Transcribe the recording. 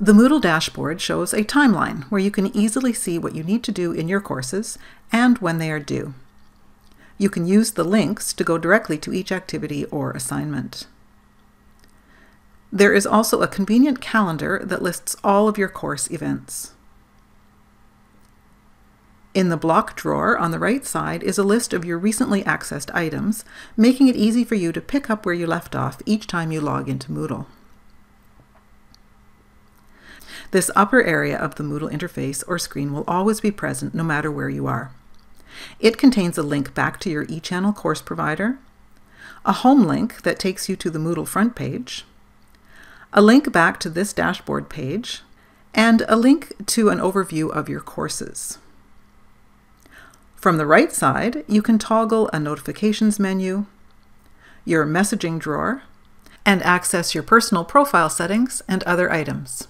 The Moodle dashboard shows a timeline where you can easily see what you need to do in your courses and when they are due. You can use the links to go directly to each activity or assignment. There is also a convenient calendar that lists all of your course events. In the block drawer on the right side is a list of your recently accessed items, making it easy for you to pick up where you left off each time you log into Moodle. This upper area of the Moodle interface or screen will always be present no matter where you are. It contains a link back to your eChannel course provider, a home link that takes you to the Moodle front page, a link back to this dashboard page, and a link to an overview of your courses. From the right side, you can toggle a notifications menu, your messaging drawer, and access your personal profile settings and other items.